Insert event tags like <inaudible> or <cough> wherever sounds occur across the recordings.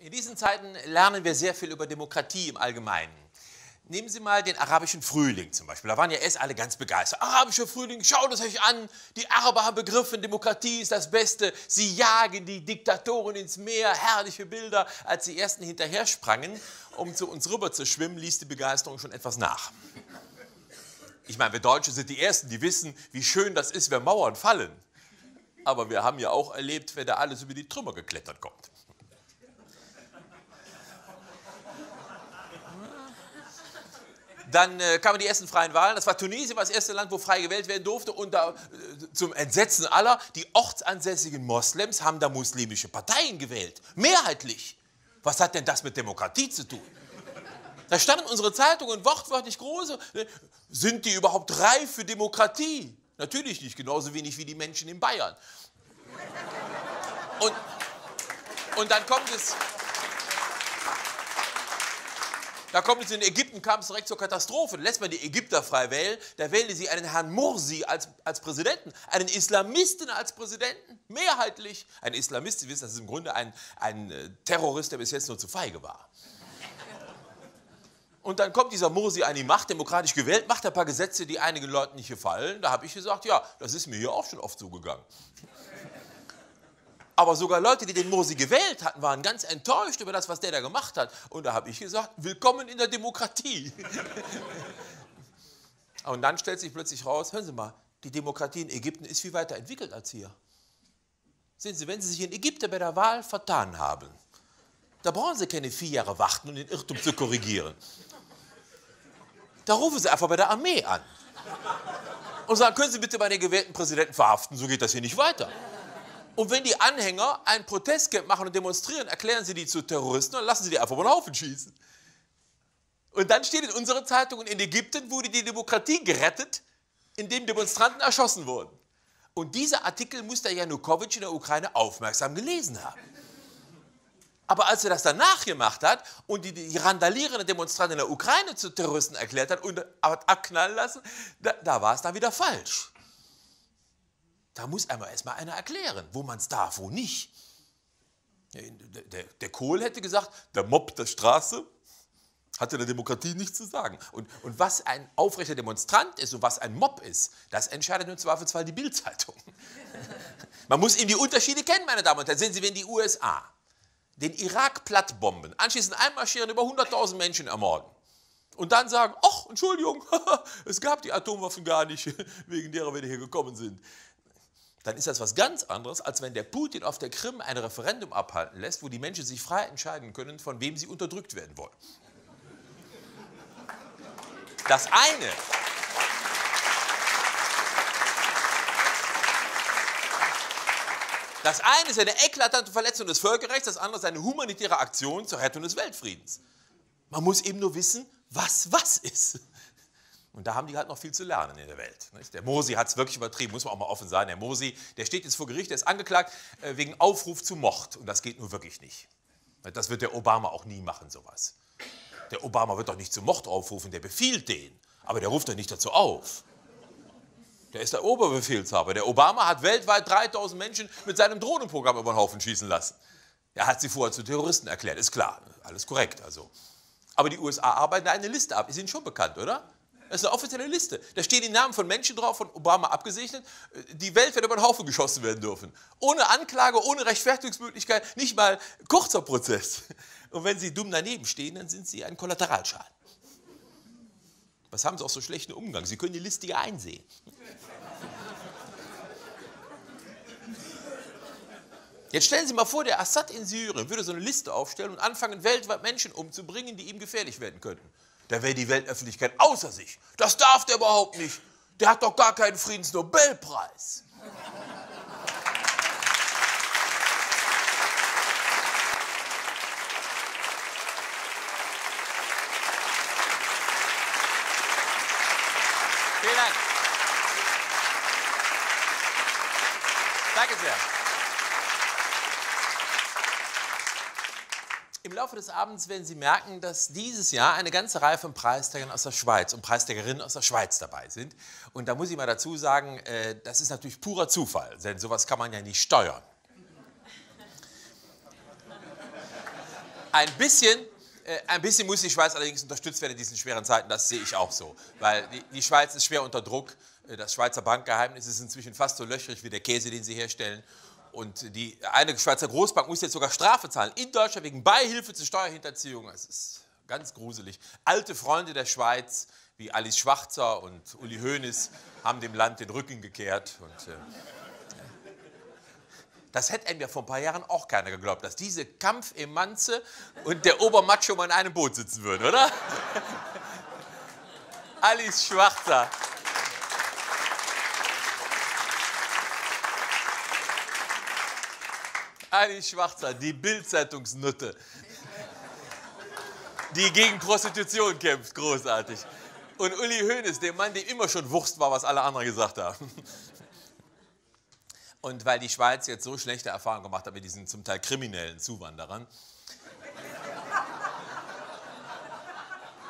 In diesen Zeiten lernen wir sehr viel über Demokratie im Allgemeinen. Nehmen Sie mal den arabischen Frühling zum Beispiel. Da waren ja erst alle ganz begeistert. Arabischer Frühling, schaut es euch an. Die Araber haben begriffen, Demokratie ist das Beste. Sie jagen die Diktatoren ins Meer. Herrliche Bilder. Als die ersten hinterher sprangen, um zu uns rüber zu schwimmen, ließ die Begeisterung schon etwas nach. Ich meine, wir Deutsche sind die Ersten, die wissen, wie schön das ist, wenn Mauern fallen. Aber wir haben ja auch erlebt, wenn da alles über die Trümmer geklettert kommt. Dann äh, kamen die ersten freien Wahlen. Das war Tunesien, war das erste Land, wo frei gewählt werden durfte. Und da, äh, zum Entsetzen aller, die ortsansässigen Moslems haben da muslimische Parteien gewählt. Mehrheitlich. Was hat denn das mit Demokratie zu tun? Da standen unsere Zeitungen wortwörtlich große. Äh, sind die überhaupt reif für Demokratie? Natürlich nicht, genauso wenig wie die Menschen in Bayern. Und, und dann kommt es. Da kommt es in Ägypten, kam es direkt zur Katastrophe. Lässt man die Ägypter frei wählen. Da wählen sie einen Herrn Mursi als, als Präsidenten, einen Islamisten als Präsidenten, mehrheitlich. Ein Islamist, Sie wissen, das ist im Grunde ein, ein äh, Terrorist, der bis jetzt nur zu feige war. Und dann kommt dieser Mursi an die Macht, demokratisch gewählt, macht ein paar Gesetze, die einigen Leuten nicht gefallen. Da habe ich gesagt, ja, das ist mir hier auch schon oft zugegangen. Aber sogar Leute, die den Mursi gewählt hatten, waren ganz enttäuscht über das, was der da gemacht hat. Und da habe ich gesagt, willkommen in der Demokratie. <laughs> Und dann stellt sich plötzlich raus, hören Sie mal, die Demokratie in Ägypten ist viel weiter entwickelt als hier. Sehen Sie, wenn Sie sich in Ägypten bei der Wahl vertan haben, da brauchen Sie keine vier Jahre warten, um den Irrtum zu korrigieren. Da rufen Sie einfach bei der Armee an und sagen, können Sie bitte meine gewählten Präsidenten verhaften, so geht das hier nicht weiter. Und wenn die Anhänger ein Protestcamp machen und demonstrieren, erklären sie die zu Terroristen und lassen sie die einfach über den Haufen schießen. Und dann steht in unserer Zeitung, in Ägypten wurde die Demokratie gerettet, indem Demonstranten erschossen wurden. Und dieser Artikel muss der Janukowitsch in der Ukraine aufmerksam gelesen haben. Aber als er das danach gemacht hat und die, die randalierenden Demonstranten in der Ukraine zu Terroristen erklärt hat und abknallen lassen, da, da war es dann wieder falsch. Da muss einmal erstmal einer erklären, wo man es darf, wo nicht. Der, der, Kohl hätte gesagt, der Mob der Straße hatte der Demokratie nichts zu sagen. Und, und was ein aufrechter Demonstrant ist und was ein Mob ist, das entscheidet im Zweifelsfall die Bildzeitung. <laughs> Man muss eben die Unterschiede kennen, meine Damen und Herren. Sehen Sie, wenn die USA den Irak plattbomben, anschließend einmarschieren, über 100.000 Menschen ermorden und dann sagen, ach, Entschuldigung, <laughs> es gab die Atomwaffen gar nicht, <laughs> wegen derer wir hier gekommen sind dann ist das was ganz anderes, als wenn der Putin auf der Krim ein Referendum abhalten lässt, wo die Menschen sich frei entscheiden können, von wem sie unterdrückt werden wollen. Das eine, das eine ist eine eklatante Verletzung des Völkerrechts, das andere ist eine humanitäre Aktion zur Rettung des Weltfriedens. Man muss eben nur wissen, was was ist. Und da haben die halt noch viel zu lernen in der Welt. Der Mosi hat es wirklich übertrieben, muss man auch mal offen sein. Der Mosi, der steht jetzt vor Gericht, der ist angeklagt äh, wegen Aufruf zu Mord. Und das geht nur wirklich nicht. Das wird der Obama auch nie machen, sowas. Der Obama wird doch nicht zu Mord aufrufen, der befiehlt den. Aber der ruft doch nicht dazu auf. Der ist der Oberbefehlshaber. Der Obama hat weltweit 3000 Menschen mit seinem Drohnenprogramm über den Haufen schießen lassen. Er hat sie vorher zu Terroristen erklärt, ist klar, alles korrekt. Also. Aber die USA arbeiten eine Liste ab, ist Ihnen schon bekannt, oder? Das ist eine offizielle Liste. Da stehen die Namen von Menschen drauf, von Obama abgesegnet. Die Welt wird über den Haufen geschossen werden dürfen. Ohne Anklage, ohne Rechtfertigungsmöglichkeit, nicht mal kurzer Prozess. Und wenn sie dumm daneben stehen, dann sind sie ein Kollateralschaden. Was haben sie auch so schlechten Umgang? Sie können die Liste ja einsehen. Jetzt stellen Sie mal vor, der Assad in Syrien würde so eine Liste aufstellen und anfangen, weltweit Menschen umzubringen, die ihm gefährlich werden könnten. Da wäre die Weltöffentlichkeit außer sich. Das darf der überhaupt nicht. Der hat doch gar keinen Friedensnobelpreis. Vielen Dank. Danke sehr. Im Laufe des Abends werden Sie merken, dass dieses Jahr eine ganze Reihe von Preisträgern aus der Schweiz und Preisträgerinnen aus der Schweiz dabei sind. Und da muss ich mal dazu sagen, äh, das ist natürlich purer Zufall, denn sowas kann man ja nicht steuern. Ein bisschen, äh, ein bisschen muss die Schweiz allerdings unterstützt werden in diesen schweren Zeiten, das sehe ich auch so. Weil die, Schweiz ist schwer unter Druck. Äh, das Schweizer Bankgeheimnis ist inzwischen fast so löchrig wie der Käse, den sie herstellen. Und die, eine Schweizer Großbank muss jetzt sogar Strafe zahlen in Deutschland wegen Beihilfe zur Steuerhinterziehung. Das ist ganz gruselig. Alte Freunde der Schweiz wie Alice Schwarzer und Uli Hoeneß haben dem Land den Rücken gekehrt. Und, äh, das hätte mir vor ein paar Jahren auch keiner geglaubt, dass diese Kampfemanze und der Obermacho mal in einem Boot sitzen würden, oder? <laughs> Alice Schwarzer. Alice Schwarzer, die Bild-Zeitungsnutte, die gegen Prostitution kämpft, großartig. Und Uli Hoeneß, der Mann, dem immer schon Wurst war, was alle anderen gesagt haben. Und weil die Schweiz jetzt so schlechte Erfahrungen gemacht hat mit diesen zum Teil kriminellen Zuwanderern,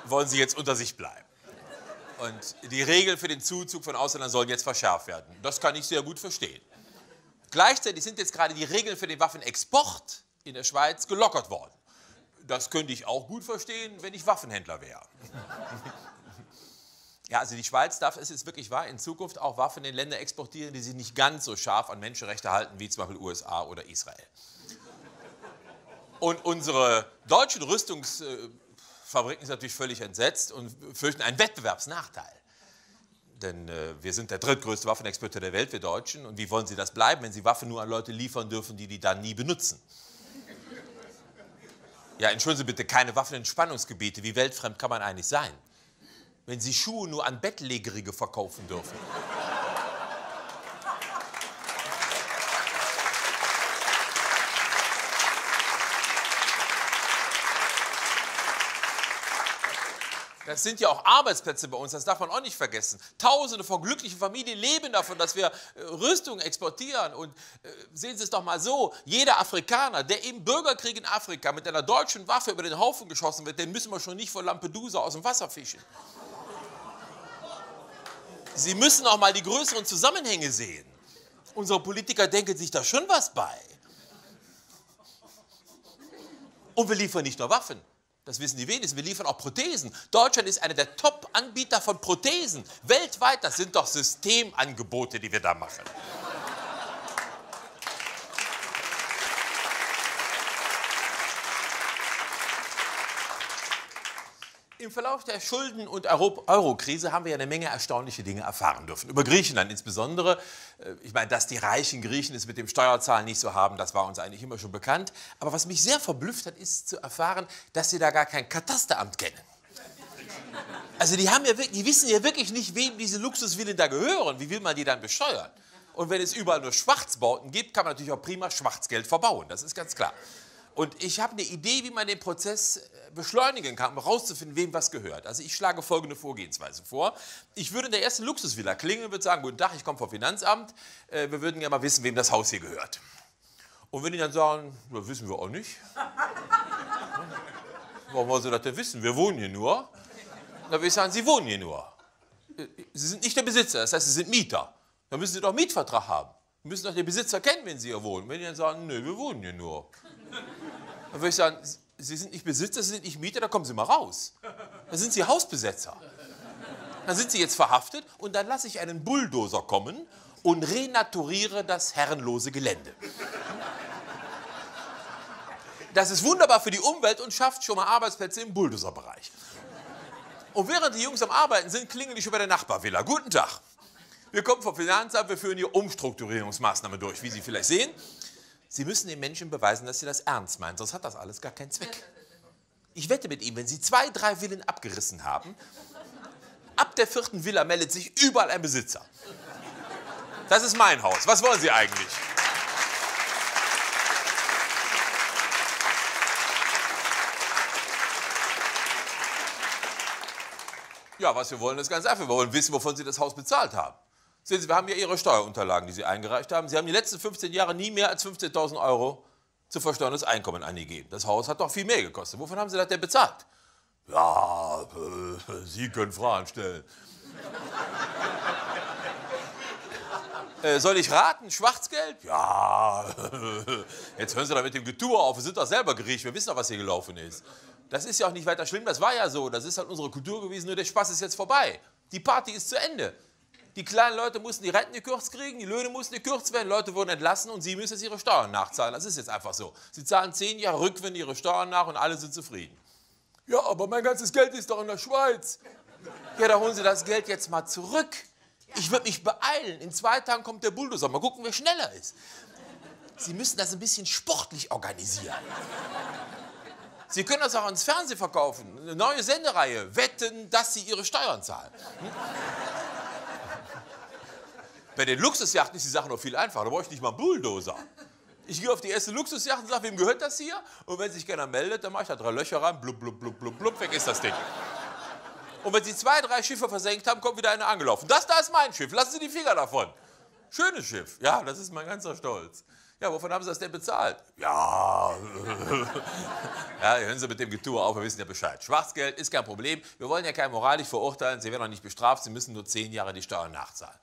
wollen sie jetzt unter sich bleiben. Und die Regeln für den Zuzug von Ausländern sollen jetzt verschärft werden. Das kann ich sehr gut verstehen. Gleichzeitig sind jetzt gerade die Regeln für den Waffenexport in der Schweiz gelockert worden. Das könnte ich auch gut verstehen, wenn ich Waffenhändler wäre. Ja, also die Schweiz darf, es ist wirklich wahr, in Zukunft auch Waffen in Länder exportieren, die sich nicht ganz so scharf an Menschenrechte halten, wie zum Beispiel USA oder Israel. Und unsere deutschen Rüstungsfabriken sind natürlich völlig entsetzt und fürchten einen Wettbewerbsnachteil. Denn äh, wir sind der drittgrößte Waffenexporteur der Welt, wir Deutschen. Und wie wollen sie das bleiben, wenn sie Waffen nur an Leute liefern dürfen, die die dann nie benutzen? Ja, entschuldigen Sie bitte, keine Waffen in Spannungsgebiete. Wie weltfremd kann man eigentlich sein? wenn sie Schuhe nur an Bettlägerige verkaufen dürfen. Das sind ja auch Arbeitsplätze bei uns, das darf man auch nicht vergessen. Tausende von glücklichen Familien leben davon, dass wir äh, Rüstung exportieren. Und äh, sehen Sie es doch mal so, jeder Afrikaner, der im Bürgerkrieg in Afrika mit einer deutschen Waffe über den Haufen geschossen wird, den müssen wir schon nicht vor Lampedusa aus dem Wasser fischen. Sie müssen auch mal die größeren Zusammenhänge sehen. Unsere Politiker denken sich da schon was bei. Und wir liefern nicht nur Waffen. Das wissen die wenigsten. Wir liefern auch Prothesen. Deutschland ist einer der Top-Anbieter von Prothesen. Weltweit, das sind doch Systemangebote, die wir da machen. Im Verlauf der Schulden- und Euro-Krise haben wir ja eine Menge erstaunliche Dinge erfahren dürfen. Über Griechenland insbesondere. Äh, ich meine, dass die reichen Griechen es mit dem Steuerzahlen nicht so haben, das war uns eigentlich immer schon bekannt. Aber was mich sehr verblüfft hat, ist zu erfahren, dass sie da gar kein Katasteramt kennen. Also die, haben ja die wissen ja wirklich nicht, wem diese Luxusvillen da gehören. Wie will man die dann besteuern? Und wenn es überall nur Schwarzbauten gibt, kann man natürlich auch prima Schwarzgeld verbauen. Das ist ganz klar. Und ich habe eine Idee, wie man den Prozess äh, beschleunigen kann, um herauszufinden, wem was gehört. Also ich schlage folgende Vorgehensweise vor. Ich würde in der ersten Luxusvilla klingeln und würde sagen, guten Tag, ich komme vom Finanzamt, äh, wir würden gerne mal wissen, wem das Haus hier gehört. Und wenn die dann sagen, das wissen wir auch nicht. <laughs> Warum wollen Sie das denn wissen? Wir wohnen hier nur. Dann würde ich sagen, Sie wohnen hier nur. Äh, Sie sind nicht der Besitzer, das heißt, Sie sind Mieter. Dann müssen Sie doch einen Mietvertrag haben. Sie müssen doch den Besitzer kennen, wenn Sie hier wohnen. Wenn die dann sagen, nö, wir wohnen hier nur. Dann würde ich sagen, Sie sind nicht Besitzer, Sie sind nicht Mieter, da kommen Sie mal raus. Dann sind Sie Hausbesetzer. Dann sind Sie jetzt verhaftet und dann lasse ich einen Bulldozer kommen und renaturiere das herrenlose Gelände. Das ist wunderbar für die Umwelt und schafft schon mal Arbeitsplätze im Bulldozerbereich. Und während die Jungs am Arbeiten sind, klingel ich über der Nachbarvilla. Guten Tag. Wir kommen vom Finanzamt, wir führen hier Umstrukturierungsmaßnahmen durch, wie Sie vielleicht sehen. Sie müssen den Menschen beweisen, dass Sie das ernst meinen, sonst hat das alles gar keinen Zweck. Ich wette mit Ihnen, wenn Sie zwei, drei Villen abgerissen haben, ab der vierten Villa meldet sich überall ein Besitzer. Das ist mein Haus. Was wollen Sie eigentlich? Ja, was wir wollen, ist ganz einfach. Wir wollen wissen, wovon Sie das Haus bezahlt haben. Sehen Sie, wir haben ja Ihre Steuerunterlagen, die Sie eingereicht haben. Sie haben die letzten 15 Jahre nie mehr als 15.000 Euro zu versteuerndes Einkommen angegeben. Das Haus hat doch viel mehr gekostet. Wovon haben Sie das denn bezahlt? Ja, äh, Sie können Fragen stellen. <laughs> Äh, soll ich raten? Schwarzgeld? Ja. <laughs> Jetzt hören Sie da mit dem Getue auf. Wir sind doch selber Griechen. Wir wissen doch, was hier gelaufen ist. Das ist ja auch nicht weiter schlimm. Das war ja so. Das ist halt unsere Kultur gewesen. Nur der Spaß ist jetzt vorbei. Die Party ist zu Ende. Die kleinen Leute mussten die Renten gekürzt kriegen, die Löhne mussten gekürzt werden, Leute wurden entlassen und sie müssen jetzt ihre Steuern nachzahlen. Das ist jetzt einfach so. Sie zahlen zehn Jahre rückwärts ihre Steuern nach und alle sind zufrieden. Ja, aber mein ganzes Geld ist doch in der Schweiz. Ja, da holen Sie das Geld jetzt mal zurück. Ich würde mich beeilen. In zwei Tagen kommt der Bulldozer. Mal gucken, wer schneller ist. Sie müssen das ein bisschen sportlich organisieren. Sie können das auch ans Fernsehen verkaufen. Eine neue Sendereihe. Wetten, dass Sie Ihre Steuern zahlen. Hm? Bei den Luxusjachten ist die Sache noch viel einfacher. Da brauche ich nicht mal einen Bulldozer. Ich gehe auf die erste Luxusjacht und sage, wem gehört das hier? Und wenn sich keiner meldet, dann mache ich da drei Löcher rein, blub, blub, blub, blub, blub, weg ist das Ding. Und wenn Sie zwei, drei Schiffe versenkt haben, kommt wieder einer angelaufen. Das da ist mein Schiff, lassen Sie die Finger davon. Schönes Schiff. Ja, das ist mein ganzer Stolz. Ja, wovon haben Sie das denn bezahlt? Ja. <laughs> ja, hören Sie mit dem Getue auf, wir wissen ja Bescheid. Schwarzgeld ist kein Problem. Wir wollen ja kein moralisch verurteilen. Sie werden auch nicht bestraft. Sie müssen nur zehn Jahre die Steuern nachzahlen.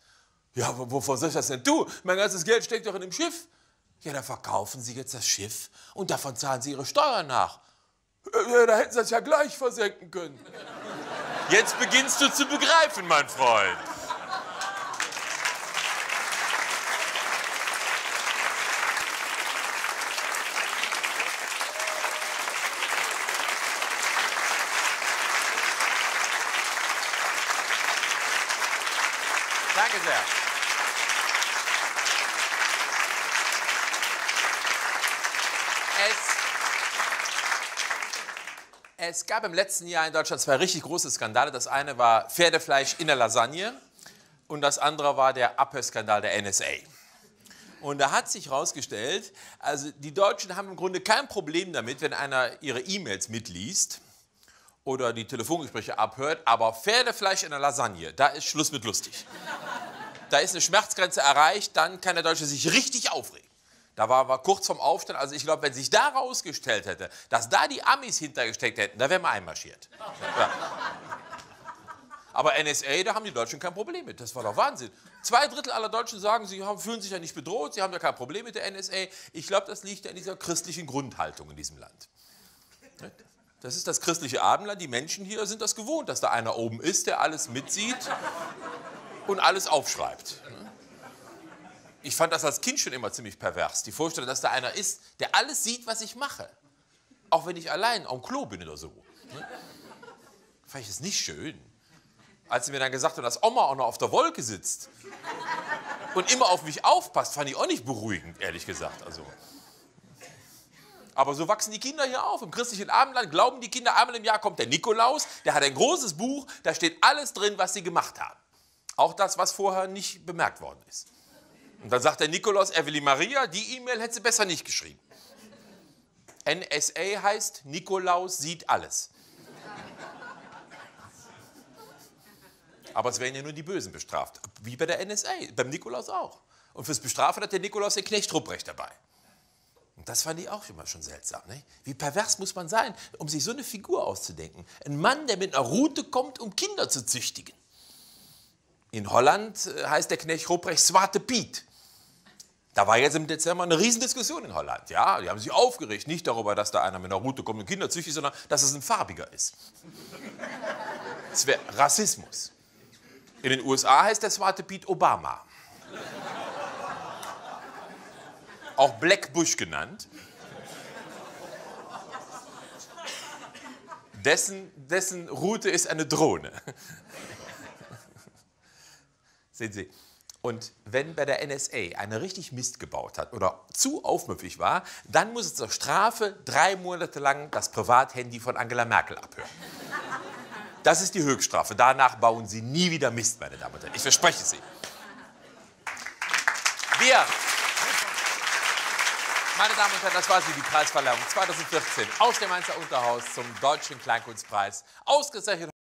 Ja, wovon soll ich das denn tun? Mein ganzes Geld steckt doch in dem Schiff. Ja, dann verkaufen Sie jetzt das Schiff und davon zahlen Sie Ihre Steuern nach. Ja, da hätten Sie das ja gleich versenken können. Jetzt beginnst du zu begreifen, mein Freund. Danke sehr. Es, gab im letzten Jahr in Deutschland zwei richtig große Skandale. Das eine war Pferdefleisch in der Lasagne und das andere war der Abhörskandal der NSA. Und da hat sich herausgestellt, also die Deutschen haben im Grunde kein Problem damit, wenn einer ihre E-Mails mitliest oder die Telefongespräche abhört, aber Pferdefleisch in der Lasagne, da ist Schluss mit lustig. Da ist eine Schmerzgrenze erreicht, dann kann der Deutsche sich richtig aufregen. Da war, war kurz vorm Aufstand. Also ich glaube, wenn sich da rausgestellt hätte, dass da die Amis hintergesteckt hätten, da wären wir einmarschiert. Ja. Aber NSA, da haben die Deutschen kein Problem mit. Das war doch Wahnsinn. Zwei Drittel aller Deutschen sagen, sie haben, fühlen sich ja nicht bedroht, sie haben ja kein Problem mit der NSA. Ich glaube, das liegt ja in dieser christlichen Grundhaltung in diesem Land. Das ist das christliche Abendland. Die Menschen hier sind das gewohnt, dass da einer oben ist, der alles mitsieht und alles aufschreibt. Ich fand das als Kind schon immer ziemlich pervers. Die Vorstellung, dass da einer ist, der alles sieht, was ich mache. Auch wenn ich allein am Klo bin oder so. Fand ich das nicht schön. Als sie mir dann gesagt haben, dass Oma auch noch auf der Wolke sitzt und immer auf mich aufpasst, fand ich auch nicht beruhigend, ehrlich gesagt. Also. Aber so wachsen die Kinder hier auf. Im christlichen Abendland glauben die Kinder, einmal im Jahr kommt der Nikolaus, der hat ein großes Buch, da steht alles drin, was sie gemacht haben. Auch das, was vorher nicht bemerkt worden ist. Und dann sagt der Nikolaus, Evelyn Maria, die E-Mail hätte sie besser nicht geschrieben. NSA heißt, Nikolaus sieht alles. Aber es werden ja nur die Bösen bestraft, wie bei der NSA, beim Nikolaus auch. Und fürs Bestrafen hat der Nikolaus den Knecht Rupprecht dabei. Und das fand ich auch immer schon seltsam. Ne? Wie pervers muss man sein, um sich so eine Figur auszudenken? Ein Mann, der mit einer Rute kommt, um Kinder zu züchtigen. In Holland äh, heißt der Knecht Ruprecht Swarte Piet. Da war jetzt im Dezember eine Riesendiskussion in Holland. Ja, die haben sich aufgeregt, nicht darüber, dass da einer mit einer Rute kommt und Kinder züchtigt, sondern dass es ein farbiger ist. Das wäre Rassismus. In den USA heißt der Swarte Piet Obama. Auch Black Bush genannt. Dessen, dessen Route ist eine Drohne. Sehen Sie. Und wenn bei der NSA einer richtig Mist gebaut hat oder zu aufmüpfig war, dann muss es zur Strafe drei Monate lang das Privathandy von Angela Merkel abhören. Das ist die Höchststrafe. Danach bauen Sie nie wieder Mist, meine Damen und Herren. Ich verspreche Sie. Wir, meine Damen und Herren, das war sie, die Preisverleihung 2014 aus dem Mainzer Unterhaus zum Deutschen Kleinkunstpreis. Ausgezeichnet